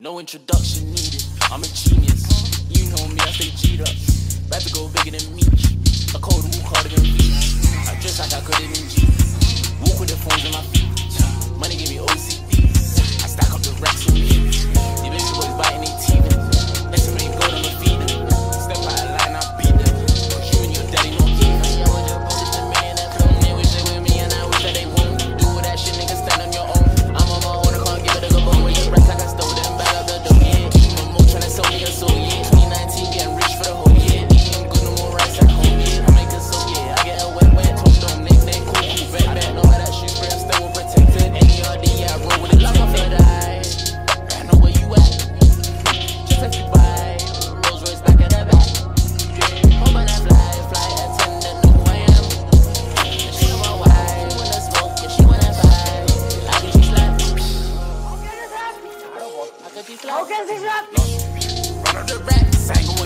No introduction needed. I'm a genius. You know me, I say people. Logan, this is up. Run the sang.